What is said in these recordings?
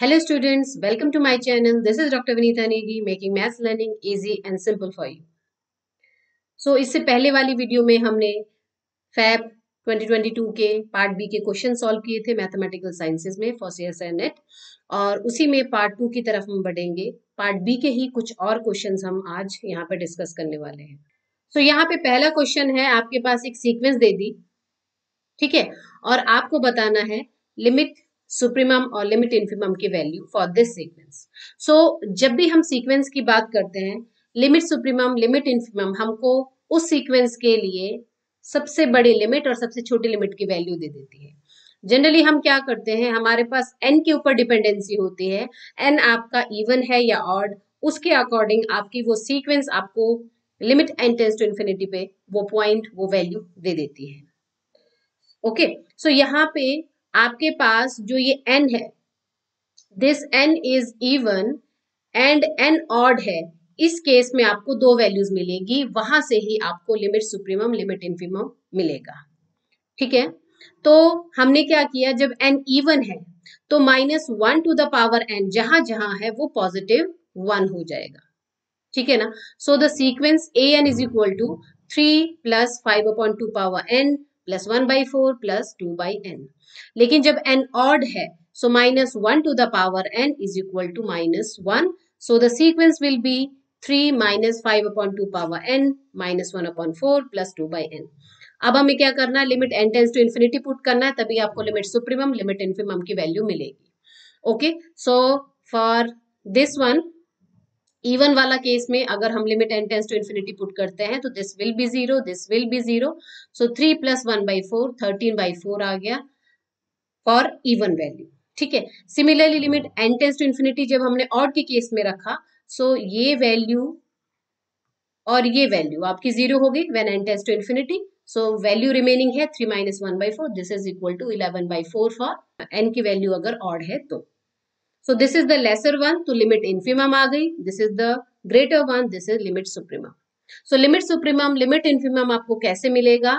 Hello students, welcome to my channel. This is Dr. Vinita Negi making maths learning easy and simple for you. So इससे पहले वाली video में हमने Feb 2022 के part B के question solve किए थे मैथमेटिकल साइंसेज में फॉर सी एस नेट और उसी में पार्ट टू की तरफ़ हम बढ़ेंगे पार्ट बी के ही कुछ और क्वेश्चन हम आज यहाँ पे डिस्कस करने वाले हैं सो so, यहाँ पे पहला क्वेश्चन है आपके पास एक सीक्वेंस दे दी ठीक है और आपको बताना है लिमिट सुप्रीमम और लिमिट इन्फिमम की value for this sequence so जब भी हम सीक्वेंस की बात करते हैं लिमिट सुप्रीमम लिमिट इन्फिमम हमको उस सीक्वेंस के लिए सबसे बड़ी लिमिट और सबसे छोटी लिमिट की वैल्यू दे देती है। जनरली हम क्या करते हैं हमारे पास एन के ऊपर डिपेंडेंसी होती है एन आपका इवन है या ऑड उसके अकॉर्डिंग आपकी वो सीक्वेंस आपको limit n tends to infinity पे वो पॉइंट वो वैल्यू दे देती है। ओके okay, सो so यहाँ पे आपके पास जो ये n है this n is even and n odd है, इस केस में आपको दो वैल्यूज़ मिलेगी, वहाँ से ही आपको लिमिट सुप्रीमम लिमिट इन्फिमम मिलेगा। ठीक है? तो हमने क्या किया, जब n इवन है तो minus one to the power n जहाँ जहाँ है, वो पॉजिटिव वन हो जाएगा। ठीक है ना? So the sequence a n is equal to three plus five upon two power n plus one by four plus two by n लेकिन जब एन ऑड है so minus one to the power n is equal to minus one so the sequence will be three minus five upon two power n minus one upon four plus two by n अब हमें क्या करना है? Limit N tends to infinity put करना है, तभी आपको limit supremum limit infimum की वैल्यू मिलेगी. Okay so for this one even वाला केस में अगर हम limit n tends to infinity put करते हैं तो this will be zero this will be zero so three plus one by four thirteen by four आ गया for even value ठीक है? Similarly limit n tends to infinity जब हमने odd के case में रखा सो so ये वैल्यू और ये वैल्यू आपकी ज़ीरो हो गई when n tends to infinity so value remaining है three minus one by four this is equal to eleven by four for n की वैल्यू अगर ऑड है तो। So, this is the lesser one तो limit infimum आ गई. This is the greater one this is limit supremum. So limit supremum limit infimum आपको कैसे मिलेगा?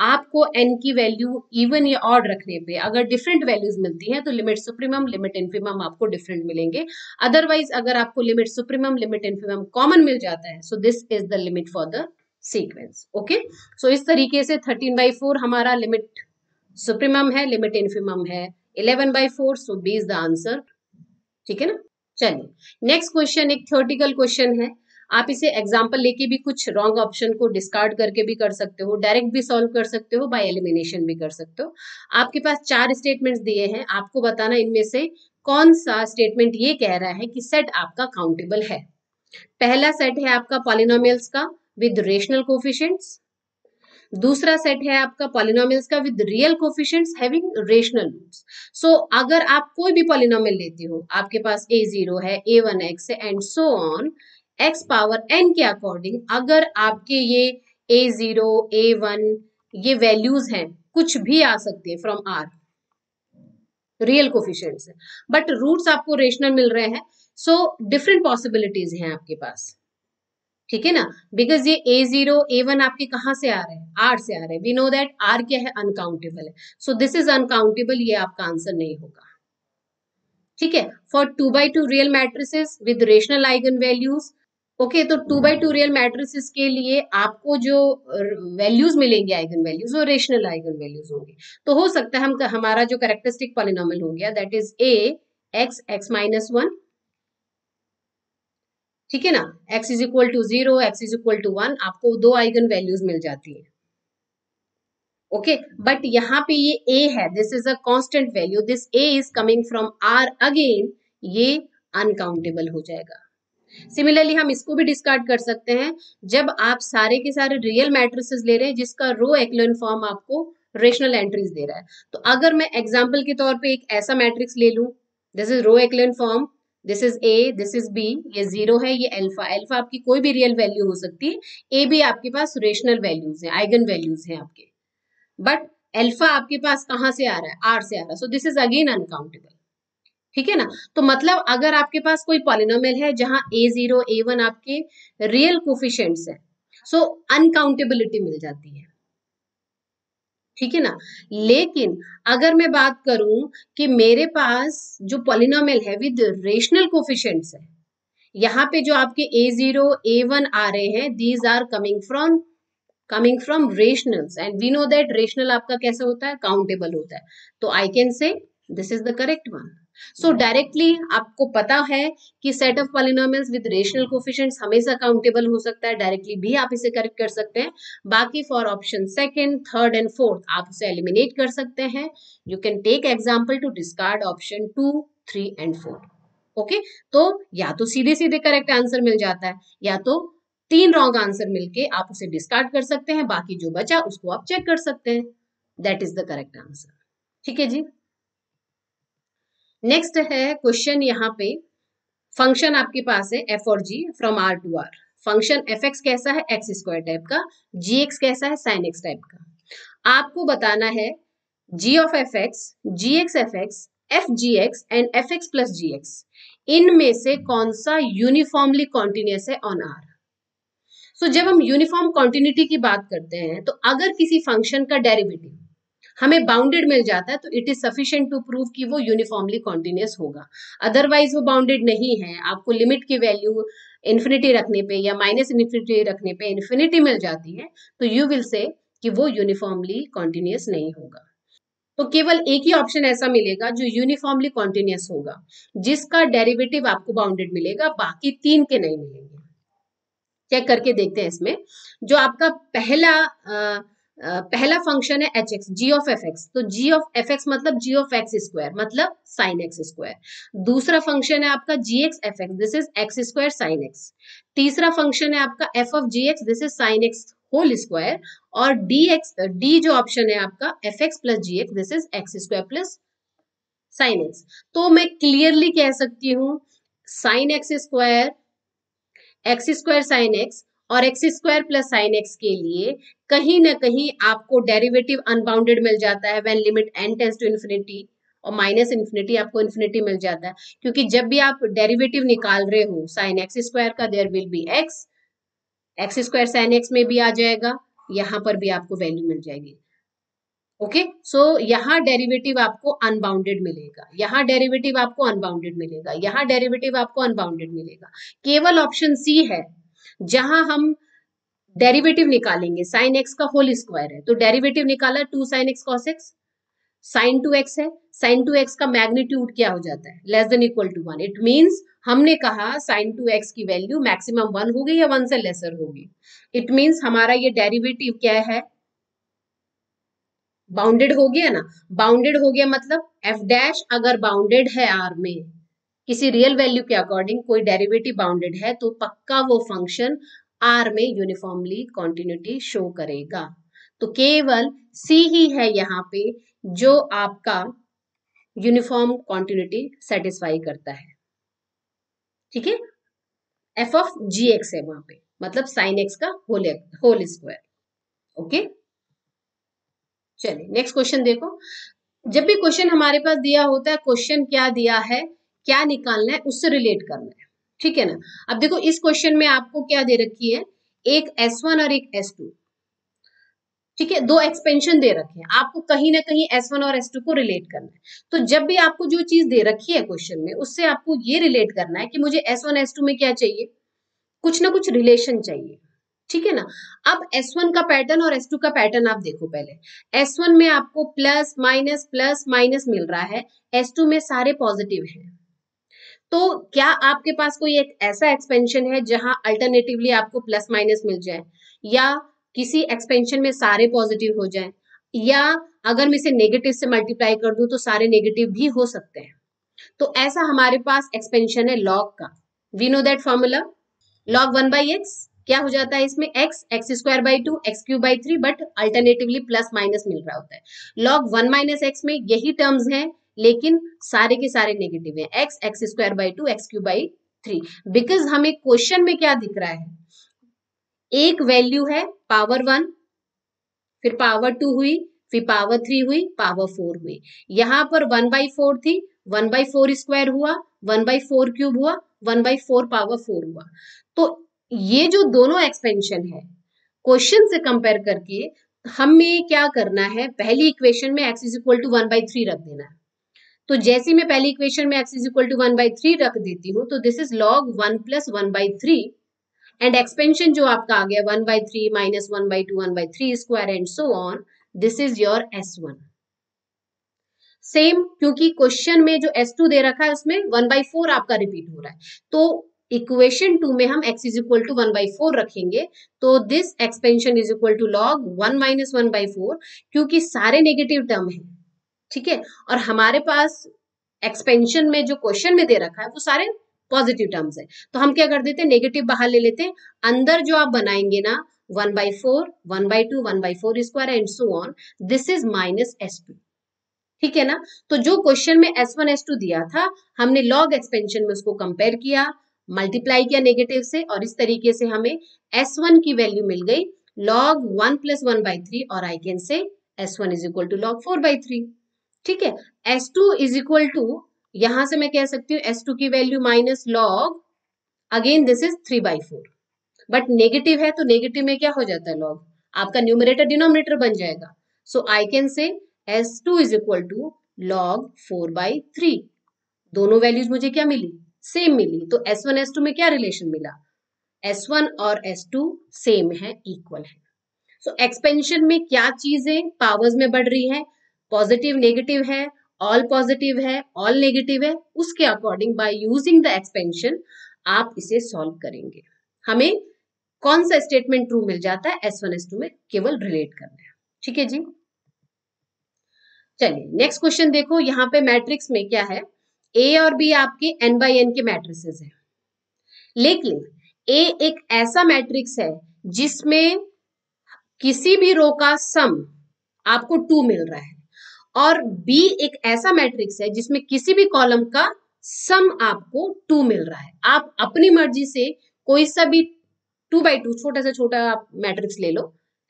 आपको n की वैल्यू इवन या ऑड रखने पे, अगर डिफरेंट वैल्यूज़ मिलती हैं तो लिमिट सुप्रीमम लिमिट इन्फिमम आपको डिफरेंट मिलेंगे. अदरवाइज़ अगर आपको limit supremum limit infimum common मिल जाता है so this is the limit for the sequence okay so इस तरीके से थर्टीन बाई फोर हमारा लिमिट सुप्रीमम है लिमिट इन्फिमम है. Eleven by four so b is the answer ठीक है ना? चलिए नेक्स्ट क्वेश्चन एक थ्योरेटिकल क्वेश्चन है। आप इसे एग्ज़ाम्पल लेके भी कुछ रॉन्ग ऑप्शन को डिस्कार्ड करके भी कर सकते हो डायरेक्ट भी सॉल्व कर सकते हो बाय एलिमिनेशन भी कर सकते हो। आपके पास चार स्टेटमेंट्स दिए हैं, आपको बताना इनमें से कौन सा स्टेटमेंट ये कह रहा है कि सेट आपका काउंटेबल है। पहला सेट है आपका पॉलिनोमियल्स का विद रेशनल कोफिशियंट्स दूसरा सेट है आपका पॉलिनोमियल्स का with real coefficients having rational roots so अगर आप कोई भी पॉलिनोमियल लेते हो, आपके पास ए ज़ीरो है ए वन एक्स है and so on x power n के अकॉर्डिंग अगर आपके ये ए ज़ीरो ए वन ये वैल्यूज़ हैं, कुछ भी आ सकते हैं from R real coefficient but roots आपको रेशनल मिल रहे हैं. सो डिफरेंट पॉसिबिलिटीज हैं आपके पास. ठीक है ना? बिकॉज़ ये ए ज़ीरो ए वन आपके कहाँ से आ रहे हैं? आर से आ रहे हैं। वी नो दैट आर क्या है? अनकाउंटेबल है। सो दिस इज़ अनकाउंटेबल ये आपका आंसर नहीं होगा। ठीक है? For two by two real matrices with rational eigenvalues okay तो two by two real matrices के लिए आपको जो वैल्यूज़ मिलेंगे आइगन वैल्यूज़ वो रेशनल आइगन वैल्यूज़ होंगे। तो हो सकता है हम, हमारा जो करेक्टरिस्टिक पॉलिनोमियल हो गया that is a x x minus one ठीक है ना? X is equal to zero x is equal to one आपको दो आइगन वैल्यूज़ मिल जाती है। ओके बट यहाँ पे ये a है। This is a constant value this a is coming from r again ये अनकाउंटेबल हो जाएगा। सिमिलरली हम इसको भी डिस्कार्ड कर सकते हैं। जब आप सारे के सारे रियल मैट्रिसेस ले रहे हैं, जिसका रो एक्लोन फॉर्म आपको रेशनल एंट्रीज दे रहा है। तो अगर मैं एग्ज़ाम्पल के तौर पे एक ऐसा मैट्रिक्स ले लू this is row echelon form this is a this is b ये ज़ीरो है, ये एल्फा एल्फा आपकी कोई भी रियल वैल्यू हो सकती है. ए भी आपके पास रेशनल वैल्यूज़ है आइगन वैल्यूज़ है आपके. बट एल्फा आपके पास कहाँ से आ रहा है? आर से आ रहा है. So this is again uncountable ठीक है ना? तो मतलब अगर आपके पास कोई पॉलिनोमियल है जहाँ ए ज़ीरो ए वन आपके रियल कोफिशियंट्स है सो अनकाउंटेबिलिटी मिल जाती है. ठीक है ना? लेकिन अगर मैं बात करूँ कि मेरे पास जो पॉलिनोमियल है विद रेशनल कोफिशिएंट्स है, यहाँ पे जो आपके ए ज़ीरो ए वन आ रहे हैं these are coming from coming from rationals and we know that rational आपका कैसा होता है? काउंटेबल होता है. तो I can say this is the correct one so directly आपको पता है कि set of polynomials with rational coefficients हमेशा काउंटेबल हो सकता है। डायरेक्टली भी आप इसे करेक्ट कर सकते हैं। बाकी for option second third and fourth आप उसे एलिमिनेट कर सकते हैं। You can take example to discard option two three and four okay तो या तो सीधे सीधे करेक्ट आंसर मिल जाता है, या तो तीन रॉन्ग आंसर मिलके आप उसे डिस्कार्ड कर सकते हैं। बाकी जो बचा उसको आप चेक कर सकते हैं। That is the correct answer ठीक है जी? नेक्स्ट है क्वेश्चन यहाँ पे। फ़ंक्शन आपके पास है एफ़ और g from R to R function f x कैसा है? एक्स स्क्वायर टाइप का। जी एक्स कैसा है? साइन एक्स टाइप का। आपको बताना है g of f x g x f x f g x and f x plus g x इनमें से कौन सा यूनिफॉर्मली कॉन्टिन्यूस है ऑन आर सो जब हम यूनिफॉर्म कॉन्टिन्यूटी की बात करते हैं तो अगर किसी फ़ंक्शन का डेरिवेटिव हमें बाउंडेड मिल जाता है तो it is sufficient to prove कि वो यूनिफॉर्मली कॉन्टिन्यूस होगा। अदरवाइज़ वो बाउंडेड नहीं है। आपको लिमिट की वैल्यू इन्फिनिटी रखने पे या माइनस इन्फिनिटी रखने पे इन्फिनिटी मिल जाती है तो यू विल से कि वो यूनिफॉर्मली कॉन्टिन्यूस नहीं होगा। तो केवल एक ही ऑप्शन ऐसा मिलेगा जो यूनिफॉर्मली कॉन्टिन्यूस होगा जिसका डेरिवेटिव आपको बाउंडेड मिलेगा बाकी तीन के नहीं मिलेंगे। चेक करके देखते हैं इसमें। जो आपका पहला आ, पहला फ़ंक्शन है h x g of f x तो जी ऑफ़ एफ़ एक्स मतलब जी ऑफ़ एक्स स्क्वायर मतलब साइन एक्स स्क्वायर दूसरा फ़ंक्शन है आपका g x f x this is x square sine x तीसरा फ़ंक्शन है आपका f of g x this is sine x whole square और D x D जो option है आपका f x plus g x this is x square plus sine x तो मैं clearly कह सकती हूँ sine x square x square sine x और x square plus sine x के लिए कहीं ना कहीं आपको डेरिवेटिव अनबाउंडेड मिल जाता है when limit n tends to infinity और माइनस इन्फिनिटी आपको इन्फिनिटी मिल जाता है। क्योंकि जब भी आप डेरिवेटिव निकाल रहे हो साइन एक्स स्क्वायर का there will be x x square sine x में भी आ जाएगा, यहाँ पर भी आपको वैल्यू मिल जाएगी। ओके सो यहाँ डेरिवेटिव आपको अनबाउंडेड मिलेगा। यहाँ डेरिवेटिव आपको अनबाउंडेड मिलेगा। यहाँ डेरिवेटिव आपको अनबाउंडेड मिलेगा। केवल ऑप्शन सी है। जहाँ हम डेरिवेटिव निकालेंगे साइन एक्स का होल स्क्वायर है। तो डेरिवेटिव निकाला two sine x cos x sine two x है। साइन टू एक्स का मैग्नीट्यूड क्या हो जाता है? Less than equal to one it means हमने कहा साइन टू एक्स की वैल्यू मैक्सिमम वन होगी या वन से लेसर होगी। इट मीन्स हमारा ये डेरिवेटिव क्या है? बाउंडेड हो गया ना? बाउंडेड हो गया मतलब एफ़ डैश अगर बाउंडेड है आर में किसी रियल वैल्यू के अकॉर्डिंग कोई डेरिवेटिव बाउंडेड है तो पक्का वो फ़ंक्शन आर में यूनिफॉर्मली कॉन्टिन्यूटी शो करेगा। तो केवल सी ही है यहाँ पे जो आपका यूनिफॉर्म कॉन्टिन्यूटी सेटिस्फाई करता है। ठीक है? एफ़ ऑफ़ जी एक्स है वहाँ पे मतलब साइन एक्स का होल होल स्क्वायर ओके चलिए नेक्स्ट क्वेश्चन देखो। जब भी क्वेश्चन हमारे पास दिया होता है क्वेश्चन क्या दिया है? क्या निकालना है, उससे रिलेट करना है। ठीक है ना? अब देखो, इस क्वेश्चन में आपको क्या दे रखी है? एक एस वन और एक एस टू ठीक है? दो एक्सपेंशन दे रखे हैं। आपको कहीं ना कहीं एस वन और एस टू को रिलेट करना है। तो जब भी आपको जो चीज़ दे रखी है क्वेश्चन में, उससे आपको ये रिलेट करना है कि मुझे S1 S2 में क्या चाहिए? कुछ ना कुछ रिलेशन चाहिए। ठीक है ना? अब S1 का पैटर्न और S2 का पैटर्न आप देखो पहले। S1 में आपको प्लस माइनस प्लस माइनस मिल रहा है। S2 में सारे पॉजिटिव हैं। तो क्या आपके पास कोई एक ऐसा एक्सपेंशन है जहाँ अल्टरनेटिवली आपको प्लस माइनस मिल जाए? या किसी एक्सपेंशन में सारे पॉजिटिव हो जाए? या अगर मैं इसे नेगेटिव से मल्टीप्लाई कर दूँ तो सारे नेगेटिव भी हो सकते हैं। तो ऐसा हमारे पास एक्सपेंशन है लॉग का। We know that formula log one by x क्या हो जाता है इसमें? X x square by two x cube by three but alternatively plus minus मिल रहा होता है। लॉग वन माइनस एक्स में यही टर्म्स हैं लेकिन सारे के सारे नेगेटिव है। X x square by two x cube by three because हमें क्वेश्चन में क्या दिख रहा है? एक वैल्यू है पावर वन फिर पावर टू हुई, फिर पावर थ्री हुई पावर फोर हुई। यहाँ पर वन बाई फोर थी वन बाई फोर स्क्वायर हुआ वन बाई फोर क्यूब हुआ one by four power four हुआ। तो ये जो दोनों एक्सपेंशन है क्वेश्चन से कंपेयर करके हमें क्या करना है? पहली इक्वेशन में x is equal to one by three रख देना है। तो जैसे मैं पहली इक्वेशन में x is equal to one by three रख देती हूँ तो this is log one plus one by three and expansion जो आपका आ गया one by three minus one by two one by three square and so on this is your S one same क्योंकि question में जो S two दे रखा है उसमें वन बाई फोर आपका रिपीट हो रहा है। तो इक्वेशन टू में हम x is equal to one by four रखेंगे तो this expansion is equal to log one minus one by four क्योंकि सारे नेगेटिव टर्म है। ठीक है? और हमारे पास एक्सपेंशन में जो क्वेश्चन में दे रखा है, वो सारे पॉजिटिव टर्म्स है। तो हम क्या कर देते हैं? नेगेटिव बाहर ले लेते हैं। अंदर जो आप बनाएँगे ना one by four one by two one by four square and so on this is minus S two ठीक है ना? तो जो क्वेश्चन में एस वन एस टू दिया था, हमने लॉग एक्सपेंशन में उसको कंपेयर किया मल्टीप्लाई किया नेगेटिव से, और इस तरीके से हमें एस वन की वैल्यू मिल गई। Log one plus one by three और I can say S one is equal to log four by three ठीक है? S two is equal to यहाँ से मैं कह सकती हूँ एस टू की value minus log again this is three by four but negative है तो नेगेटिव में क्या हो जाता है लॉग आपका न्यूमरेटर डिनोमिनेटर बन जाएगा। So I can say S two is equal to log four by three दोनों वैल्यूज़ मुझे क्या मिली? सेम मिली। तो एस वन एस टू में क्या रिलेशन मिला? एस वन और एस टू सेम है इक्वल है। सो so, एक्सपेंशन में क्या चीज़ें पावर्स में बढ़ रही है? पॉजिटिव नेगेटिव है ऑल पॉजिटिव है ऑल नेगेटिव है, उसके according by using the expansion आप इसे सॉल्व करेंगे। हमें कौन सा स्टेटमेंट ट्रू मिल जाता है? एस वन एस टू में केवल रिलेट करना है। ठीक है जी? चलिए नेक्स्ट क्वेश्चन देखो, यहाँ पे मैट्रिक्स में क्या है? ए और बी आपके एन बाई एन के मैट्रिसेस हैं। लेकिन ए एक ऐसा मैट्रिक्स है जिसमें किसी भी रो का सम आपको टू मिल रहा है। और बी एक ऐसा मैट्रिक्स है जिसमें किसी भी कॉलम का सम आपको टू मिल रहा है। आप अपनी मर्ज़ी से कोई सा भी टू बाई टू छोटा सा छोटा आप मैट्रिक्स ले लो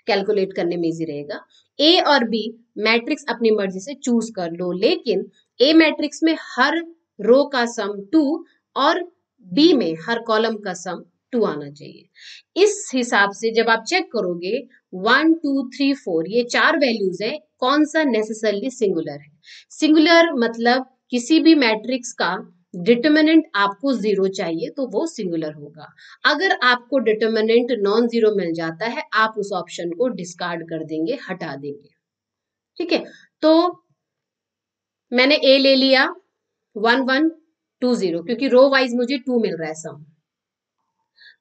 कैलकुलेट करने में इजी रहेगा। ए और बी मैट्रिक्स अपनी मर्ज़ी से चूज़ कर लो, लेकिन ए मैट्रिक्स में हर रो का सम टू और बी में हर कॉलम का सम टू आना चाहिए। इस हिसाब से जब आप चेक करोगे वन टू थ्री फोर ये चार वैल्यूज़ है, कौन सा नेसेसरली सिंगुलर है? सिंगुलर मतलब किसी भी मैट्रिक्स का डिटर्मिनेंट आपको ज़ीरो चाहिए तो वो सिंगुलर होगा। अगर आपको डिटर्मिनेंट नॉन ज़ीरो मिल जाता है, आप उस ऑप्शन को डिस्कार्ड कर देंगे, हटा देंगे। ठीक है? तो मैंने ए ले लिया वन वन टू ज़ीरो क्योंकि रो वाइज मुझे टू मिल रहा है सम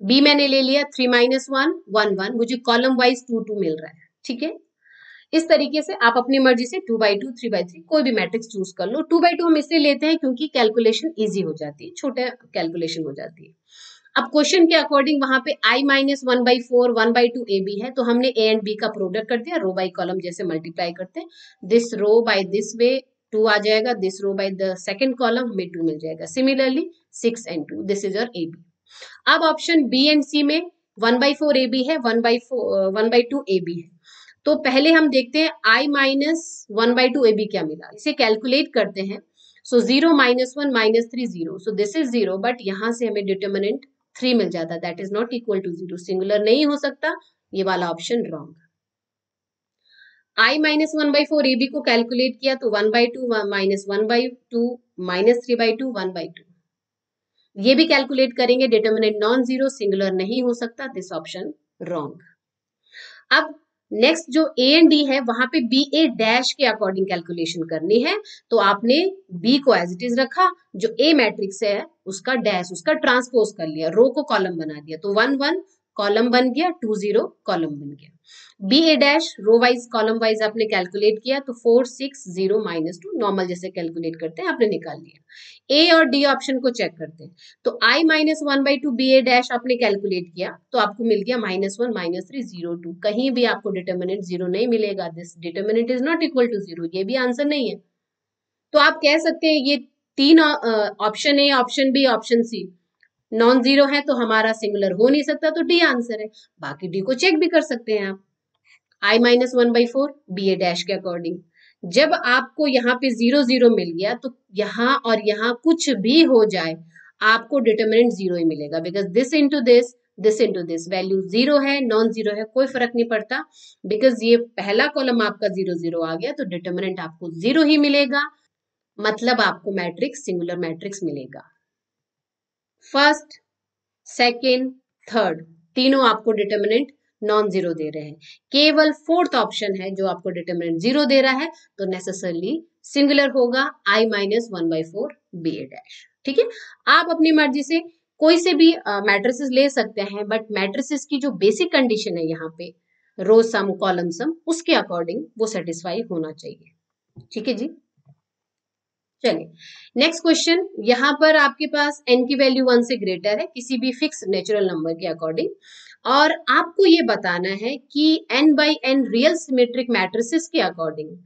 बी मैंने ले लिया three minus one one one मुझे कॉलम वाइज टू टू मिल रहा है, ठीक है? इस तरीके से आप अपनी मर्ज़ी से two by two three by three कोई भी मैट्रिक्स चूज़ कर लो। टू बाई टू हम इसलिए लेते हैं क्योंकि कैलकुलेशन इजी हो जाती है, छोटे कैलकुलेशन हो जाती है। अब क्वेश्चन के अकॉर्डिंग वहाँ पे i minus one by four one by two A B है तो हमने ए एंड बी का प्रोडक्ट कर दिया रो बाई कॉलम जैसे मल्टीप्लाई करते हैं। This row by this way two आ जाएगा this row by the second column हमें टू मिल जाएगा। Similarly six and two this is your A B अब ऑप्शन बी एंड सी में one by four A B है one by four one by two A B है। तो पहले हम देखते हैं I minus one by two A B क्या मिला। इसे कैलकुलेट करते हैं। So zero minus one minus three zero so this is zero but यहाँ से हमें डिटर्मिनेंट थ्री मिल जाता। That is not equal to zero singular नहीं हो सकता। ये वाला option wrong I minus one by four A B को कैलकुलेट किया तो one by two minus one by two minus three by two one by two ये भी कैलकुलेट करेंगे डिटर्मिनेंट नॉन ज़ीरो सिंगुलर नहीं हो सकता दिस ऑप्शन रॉन्ग अब नेक्स्ट जो ए एंड डी है, वहाँ पे बी ए डैश के अकॉर्डिंग कैलकुलेशन करनी है तो आपने बी को एज इट इज़ रखा, जो ए मैट्रिक्स है, उसका डैश उसका ट्रांसपोज कर लिया रो को कॉलम बना दिया तो वन वन कॉलम बन गया टू ज़ीरो कॉलम बन गया। B A dash row wise column wise आपने कैलकुलेट किया तो four six zero minus two normal जैसे कैलकुलेट करते हैं, आपने निकाल लिया। ए और डी ऑप्शन को चेक करते हैं। तो I minus one by two B A dash आपने कैलकुलेट किया तो आपको मिल गया minus one minus three zero two कहीं भी आपको डिटर्मिनेंट ज़ीरो नहीं मिलेगा। This determinant is not equal to zero ये भी आंसर नहीं है। तो आप कह सकते हैं, ये तीन option A option B option C non zero है तो हमारा सिंगुलर हो नहीं सकता तो डी आंसर है। बाकी डी को चेक भी कर सकते हैं आप। I minus one by four B A dash के अकॉर्डिंग जब आपको यहाँ पे ज़ीरो ज़ीरो मिल गया तो यहाँ और यहाँ कुछ भी हो जाए, आपको डिटर्मिनेंट ज़ीरो ही मिलेगा। Because this into this this into this value zero है नॉन ज़ीरो है, कोई फ़र्क नहीं पड़ता। बिकॉज़ ये पहला कॉलम आपका ज़ीरो ज़ीरो आ गया तो डिटर्मिनेंट आपको ज़ीरो ही मिलेगा। मतलब आपको मैट्रिक्स सिंगुलर मैट्रिक्स मिलेगा। फ़र्स्ट, सेकेंड, थर्ड, तीनों आपको डिटर्मिनेंट नॉन ज़ीरो दे रहे हैं। केवल फोर्थ ऑप्शन है जो आपको डिटर्मिनेंट ज़ीरो दे रहा है तो नेसेसरली सिंगुलर होगा I minus one by four B A dash ठीक है? आप अपनी मर्ज़ी से कोई से भी मैट्रिसेस ले सकते हैं बट मैट्रिसेस की जो बेसिक कंडीशन है यहाँ पे रो सम कॉलम सम उसके अकॉर्डिंग वो सेटिस्फाई होना चाहिए। ठीक है जी? चलिए नेक्स्ट क्वेश्चन यहाँ पर आपके पास एन की वैल्यू वन से ग्रेटर है, किसी भी फिक्स नेचुरल नंबर के अकॉर्डिंग और आपको ये बताना है कि N by N real symmetric matrices के अकॉर्डिंग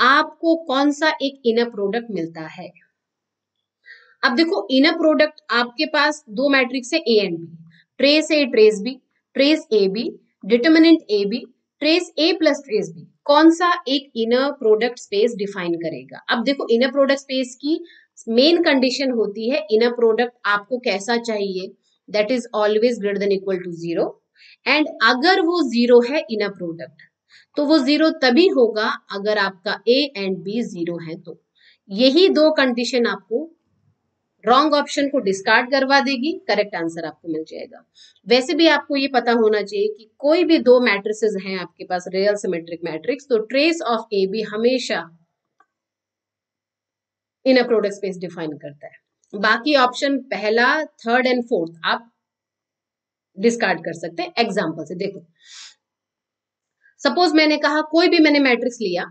आपको कौन सा एक इनर प्रोडक्ट मिलता है? अब देखो इनर प्रोडक्ट आपके पास दो मैट्रिक्स है A and B trace A trace B trace A B determinant A B trace A plus trace B कौन सा एक इनर प्रोडक्ट स्पेस डिफाइन करेगा? अब देखो इनर प्रोडक्ट स्पेस की मेन कंडीशन होती है इनर प्रोडक्ट आपको कैसा चाहिए? That is always greater than equal to zero and अगर वो ज़ीरो है इनर प्रोडक्ट तो वो ज़ीरो तभी होगा अगर आपका ए एंड बी ज़ीरो है तो। यही दो कंडीशन आपको रॉन्ग ऑप्शन को डिस्कार्ड करवा देगी करेक्ट आंसर आपको मिल जाएगा। वैसे भी आपको ये पता होना चाहिए कि कोई भी दो मैट्रिसेस हैं आपके पास रियल सिमेट्रिक मैट्रिक्स तो ट्रेस ऑफ़ ए बी हमेशा inner product space define करता है। बाकी ऑप्शन पहला थर्ड एंड फोर्थ आप डिस्कार्ड कर सकते हैं। एग्ज़ाम्पल से देखो। सपोज़ मैंने कहा, कोई भी मैंने मैट्रिक्स लिया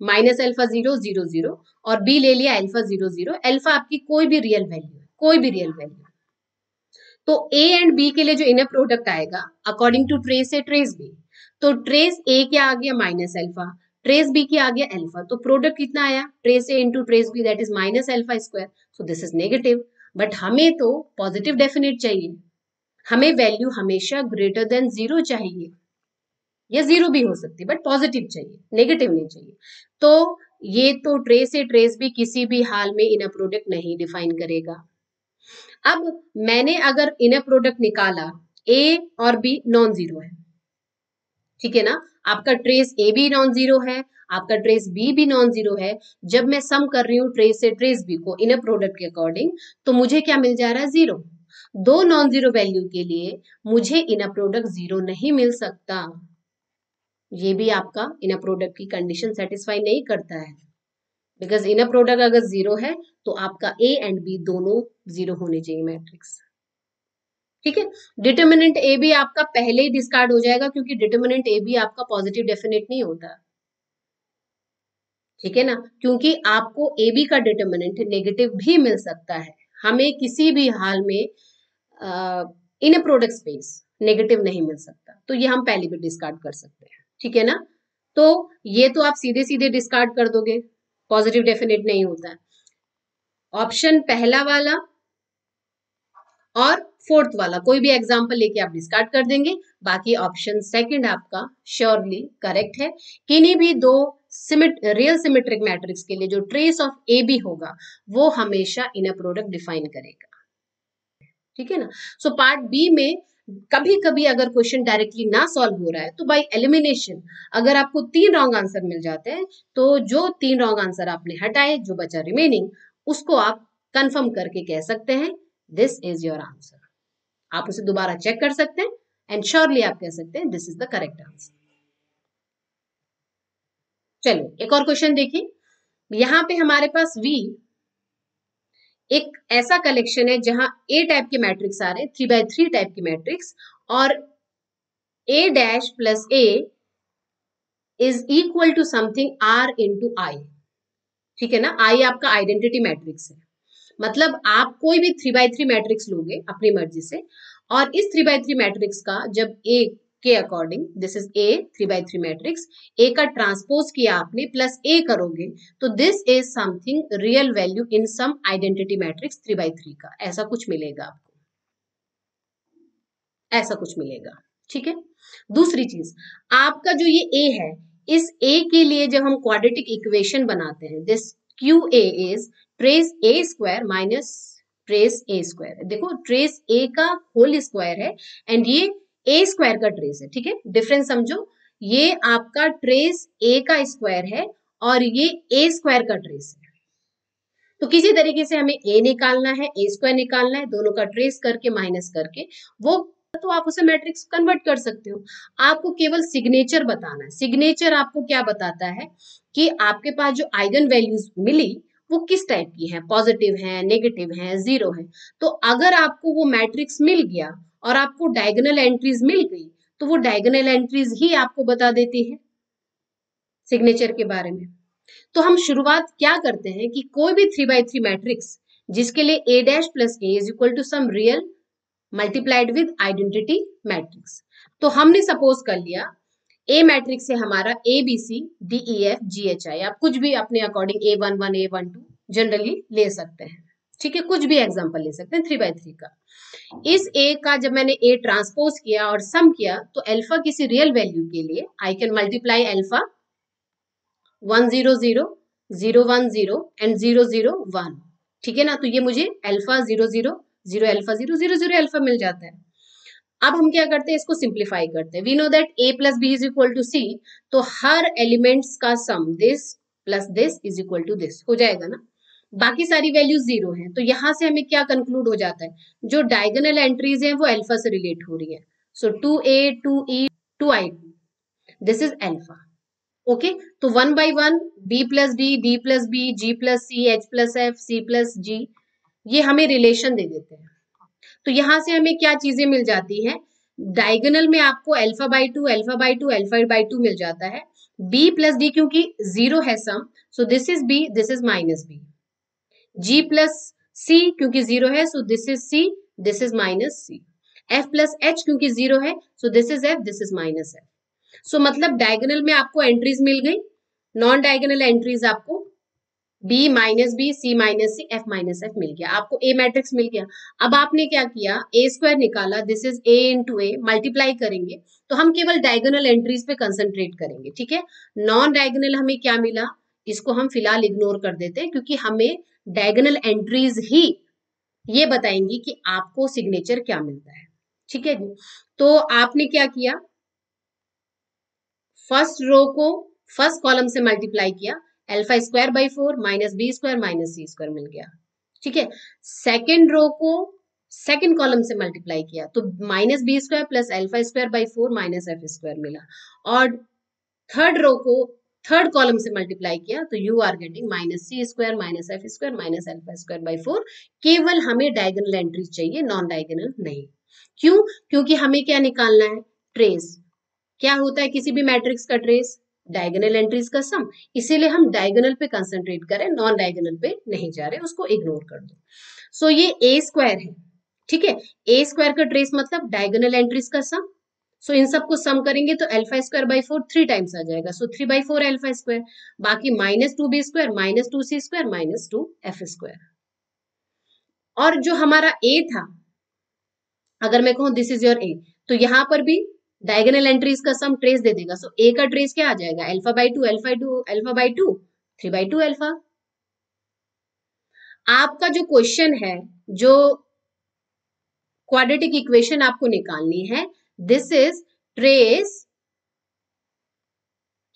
minus alpha zero zero zero, और बी ले लिया एल्फा ज़ीरो ज़ीरो। एल्फा आपकी कोई भी रियल वैल्यू है, कोई भी रियल वैल्यू तो ए एंड बी के लिए जो इनर प्रोडक्ट आएगा according to trace A trace B तो ट्रेस ए क्या आ गया माइनस एल्फा ट्रेस बी क्या आ गया एल्फा तो प्रोडक्ट कितना आया? Trace A into trace B that is minus alpha square so this is negative but हमें तो पॉजिटिव डेफिनेट चाहिए। हमें वैल्यू हमेशा ग्रेटर देन ज़ीरो चाहिए। या ज़ीरो भी हो सकती है बट पॉजिटिव चाहिए नेगेटिव नहीं चाहिए। तो ये तो ट्रेस ए ट्रेस भी किसी भी हाल में इनर प्रोडक्ट नहीं डिफाइन करेगा। अब मैंने अगर इनर प्रोडक्ट निकाला ए और बी नॉन ज़ीरो है। ठीक है ना? आपका ट्रेस ए भी नॉन ज़ीरो है, आपका ट्रेस बी भी नॉन ज़ीरो है। जब मैं सम कर रही हूँ ट्रेस से ट्रेस बी को इनर प्रोडक्ट के अकॉर्डिंग तो मुझे क्या मिल जा रहा है? ज़ीरो दो नॉन ज़ीरो वैल्यू के लिए मुझे इनर प्रोडक्ट ज़ीरो नहीं मिल सकता। ये भी आपका इनर प्रोडक्ट की कंडीशन सेटिस्फाई नहीं करता है। बिकॉज़ इनर प्रोडक्ट अगर ज़ीरो है तो आपका ए एंड बी दोनों ज़ीरो होने चाहिए मैट्रिक्स ठीक है? डिटर्मिनेंट ए भी आपका पहले ही डिस्कार्ड हो जाएगा क्योंकि डिटर्मिनेंट ए भी आपका पॉजिटिव डेफिनेट नहीं होता। ठीक है ना? क्योंकि आपको ए बी का डिटर्मिनेंट नेगेटिव भी मिल सकता है। हमें किसी भी हाल में इन प्रोडक्ट स्पेस नेगेटिव नहीं मिल सकता। तो ये हम पहले भी डिस्कार्ड कर सकते हैं। ठीक है ना? तो ये तो आप सीधे सीधे डिस्कार्ड कर दोगे। पॉजिटिव डेफिनेट नहीं होता। है ऑप्शन पहला वाला और फोर्थ वाला, कोई भी एग्ज़ाम्पल लेके आप डिस्कार्ड कर देंगे। बाकी ऑप्शन सेकंड आपका श्योरली करेक्ट है। किन्हीं भी दो सिमिट रियल सिमेट्रिक मैट्रिक्स के लिए जो ट्रेस ऑफ़ ए बी होगा, वो हमेशा इन प्रोडक्ट डिफाइन करेगा। ठीक है ना? सो पार्ट बी में कभी कभी अगर क्वेश्चन डायरेक्टली ना सॉल्व हो रहा है तो बाय एलिमिनेशन अगर आपको तीन रॉन्ग आंसर मिल जाते हैं तो जो तीन रॉन्ग आंसर आपने हटाए, जो बचा रिमेनिंग उसको आप कंफर्म करके कह सकते हैं दिस इज़ योर आंसर आप उसे दोबारा चेक कर सकते हैं एंड श्योरली आप कह सकते हैं this is the correct answer चलो, एक और क्वेश्चन देखिए। यहाँ पे हमारे पास V एक ऐसा कलेक्शन है जहाँ ए टाइप के मैट्रिक्स आ रहे हैं थ्री बाय थ्री टाइप के मैट्रिक्स और A dash plus A is equal to something R into I ठीक है ना? आई आपका आइडेंटिटी मैट्रिक्स है। मतलब आप कोई भी थ्री बाय थ्री मैट्रिक्स लोगे अपनी मर्ज़ी से, और इस थ्री बाय थ्री मैट्रिक्स का जब ए के according this is a three by three matrix A का ट्रांसपोज किया आपने प्लस ए करोगे तो this is something real value in some identity matrix three by three का. ऐसा कुछ मिलेगा आपको। ऐसा कुछ मिलेगा। ठीक है? दूसरी चीज़, आपका जो ये ए है, इस ए के लिए जब हम क्वाड्रेटिक इक्वेशन बनाते हैं this Q A is trace A square minus trace A square देखो ट्रेस ए का होल स्क्वायर है एंड ये ए स्क्वायर का ट्रेस है, ठीक है? डिफरेंस समझो। ये आपका ट्रेस ए का स्क्वायर है और ये ए स्क्वायर का ट्रेस है। तो किसी तरीके से हमें ए निकालना है ए स्क्वायर निकालना है, दोनों का ट्रेस करके माइनस करके, वो तो आप उसे मैट्रिक्स कन्वर्ट कर सकते हो। आपको केवल सिग्नेचर बताना है। सिग्नेचर आपको क्या बताता है कि आपके पास जो आइगन वैल्यूज़ मिली, वो किस टाइप की है? पॉजिटिव है नेगेटिव है ज़ीरो है। तो अगर आपको वो मैट्रिक्स मिल गया और आपको डायगनल एंट्रीज मिल गई तो वो डायगनल एंट्रीज ही आपको बता देती है सिग्नेचर के बारे में। तो हम शुरुआत क्या करते हैं कि कोई भी थ्री बाई थ्री मैट्रिक्स जिसके लिए A dash plus A is equal to some real multiplied with identity matrix तो हमने सपोज़ कर लिया ए मैट्रिक्स है हमारा A B C D E F G H I आप कुछ भी अपने according A one one A one two generally ले सकते हैं। ठीक है, कुछ भी एग्ज़ाम्पल ले सकते हैं थ्री बाई थ्री का। इस ए का जब मैंने ए ट्रांसपोज किया और सम किया तो अल्फ़ा किसी रियल वैल्यू के लिए I can multiply alpha one zero zero zero one zero and zero zero one ठीक है ना तो ये मुझे alpha zero zero zero alpha zero zero zero alpha मिल जाता है। अब हम क्या करते हैं, इसको सिंप्लीफाई करते हैं। We know that A plus B is equal to C तो हर एलिमेंट्स का sum this plus this is equal to this हो जाएगा ना? बाकी सारी वैल्यूज़ ज़ीरो हैं। तो यहाँ से हमें क्या कंक्लूड हो जाता है? जो डायगोनल एंट्रीज हैं, वो अल्फ़ा से रिलेट हो रही है। So two A two E two I this is alpha okay तो one by one B plus D D plus B G plus C H plus F C plus G ये हमें relation दे देते हैं। तो यहाँ से हमें क्या चीज़ें मिल जाती है? डायगोनल में आपको alpha by two alpha by two alpha by two मिल जाता है। बी प्लस डी क्योंकि ज़ीरो है sum so this is B this is minus B G plus C क्योंकि ज़ीरो है so this is C this is minus C F plus H क्योंकि zero है so this is F this is minus F so मतलब diagonal में आपको entries मिल गई non diagonal entries आपको B minus B C minus C F minus F मिल गया। आपको ए मैट्रिक्स मिल गया। अब आपने क्या किया? ए स्क्वायर निकाला this is A into A multiply करेंगे तो हम केवल डायगोनल एंट्रीज पे कंसंट्रेट करेंगे, ठीक है? नॉन डायगोनल हमें क्या मिला? इसको हम फ़िलहाल इग्नोर कर देते हैं, क्योंकि हमें डायगोनल एंट्रीज ही ये बताएँगी कि आपको सिग्नेचर क्या मिलता है। ठीक है जी? तो आपने क्या किया? फ़र्स्ट रो को फ़र्स्ट कॉलम से मल्टीप्लाई किया। Alpha square by four minus B square minus C square मिल गया। ठीक है? सेकेंड रो को सेकेंड कॉलम से मल्टीप्लाई किया। तो minus B square plus alpha square by four minus F square मिला। और थर्ड रो को थर्ड कॉलम से मल्टीप्लाई किया तो you are getting minus C square minus F square minus alpha square by four केवल हमें डायगनल एंट्रीज चाहिए non diagonal नहीं। क्यों? क्योंकि हमें क्या निकालना है? ट्रेस क्या होता है? किसी भी मैट्रिक्स का ट्रेस डायगोनल एंट्रीज का सम इसीलिए हम डायगोनल पे कंसंट्रेट करें नॉन डायगोनल पे नहीं जा रहे उसको इग्नोर कर दो। सो so, ये ए स्क्वायर है ठीक है? ए स्क्वायर का ट्रेस मतलब डायगोनल एंट्रीज का सम सो so, इन सबको सम करेंगे तो alpha square by four three times आ जाएगा। So three by four alpha square बाकी minus two B square minus two C square minus two F square और जो हमारा ए था अगर मैं कहूँ दिस इज़ योर ए तो यहाँ पर भी डायगोनल एंट्रीज का सम ट्रेस दे देगा। सो so, ए का ट्रेस क्या आ जाएगा? Alpha by two alpha two alpha by two three by two alpha आपका जो क्वेश्चन है जो क्वाड्रेटिक इक्वेशन आपको निकालनी है दिस इज़ ट्रेस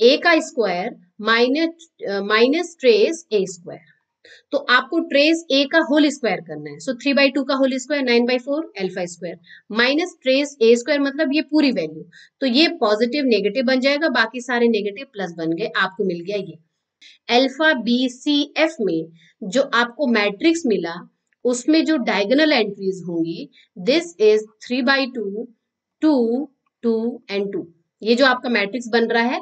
ए का square minus minus trace A square तो आपको ट्रेस ए का होल स्क्वायर करना है। सो थ्री बाई टू का whole square nine by four alpha square minus trace A square मतलब ये पूरी वैल्यू तो ये पॉजिटिव नेगेटिव बन जाएगा, बाकी सारे नेगेटिव प्लस बन गए। आपको मिल गया ये। एल्फा बी सी एफ़ में जो आपको मैट्रिक्स मिला, उसमें जो डायगोनल एंट्रीज होंगी this is three by two two two and two. ये जो आपका मैट्रिक्स बन रहा है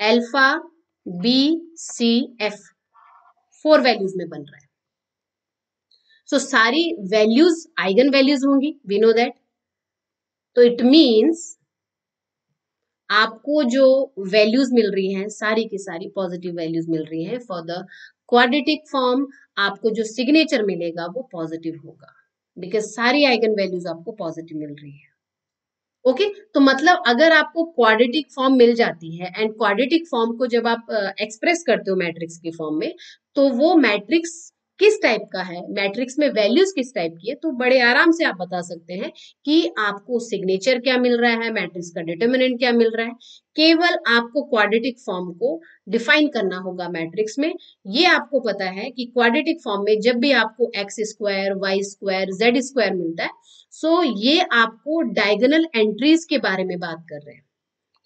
alpha B C F four values में बन रहा है। सो so, सारी वैल्यूज़ आइगन वैल्यूज़ होंगी वी नो दैट तो इट मीन्स आपको जो वैल्यूज़ मिल रही हैं सारी की सारी पॉजिटिव वैल्यूज़ मिल रही हैं फॉर द क्वाड्रेटिक फॉर्म आपको जो सिग्नेचर मिलेगा वो पॉजिटिव होगा। बिकॉज़ सारी आइगन वैल्यूज़ आपको पॉजिटिव मिल रही है। Okay okay? तो मतलब अगर आपको क्वाड्रेटिक फॉर्म मिल जाती है एंड क्वाड्रेटिक फॉर्म को जब आप एक्सप्रेस करते हो मैट्रिक्स के फॉर्म में तो वो मैट्रिक्स किस टाइप का है मैट्रिक्स में वैल्यूज़ किस टाइप की है तो बड़े आराम से आप बता सकते हैं कि आपको सिग्नेचर क्या मिल रहा है मैट्रिक्स का डिटर्मिनेंट क्या मिल रहा है। केवल आपको क्वाड्रेटिक फॉर्म को डिफाइन करना होगा मैट्रिक्स में। ये आपको पता है कि क्वाड्रेटिक फॉर्म में जब भी आपको X square Y square Z square मिलता है सो ये आपको डायगनल एंट्रीज के बारे में बात कर रहे हैं।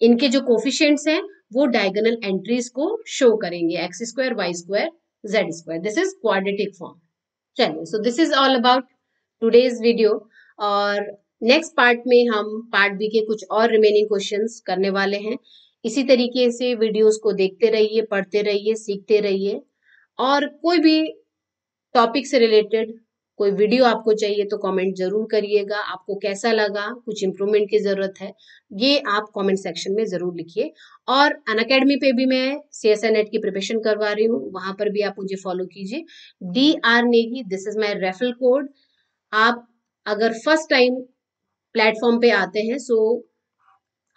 इनके जो कोफिशियंट्स हैं, वो डायगनल एंट्रीज को शो करेंगे X square Y square z square. This is quadratic form. चलिए, so this is all about today's video और नेक्स्ट पार्ट में हम पार्ट बी के कुछ और रिमेनिंग क्वेश्चंस करने वाले हैं इसी तरीके से वीडियोस को देखते रहिए, पढ़ते रहिए, सीखते रहिए और कोई भी टॉपिक से रिलेटेड कोई वीडियो आपको चाहिए तो कमेंट ज़रूर करिएगा। आपको कैसा लगा? कुछ इम्प्रूवमेंट की ज़रूरत है? ये आप कमेंट सेक्शन में ज़रूर लिखिए। और अन अकेडमी पे भी मैं सी एस की प्रिपरेशन करवा रही हूँ। वहाँ पर भी आप मुझे फॉलो कीजिए। D R Negi this is my referral code आप अगर फ़र्स्ट टाइम प्लेटफॉर्म पे आते हैं सो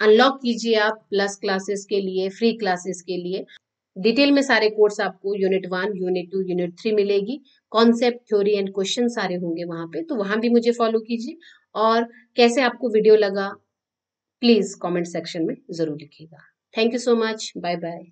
अनलॉक कीजिए आप प्लस क्लासेस के लिए फ्री क्लासेस के लिए। डिटेल में सारे कोर्स आपको unit one unit two unit three मिलेगी। कॉन्सेप्ट थ्योरी एंड क्वेश्चन सारे होंगे वहाँ पे तो वहाँ भी मुझे फॉलो कीजिए। और कैसे आपको वीडियो लगा प्लीज़ कमेंट सेक्शन में ज़रूर लिखिएगा। Thank you so much bye bye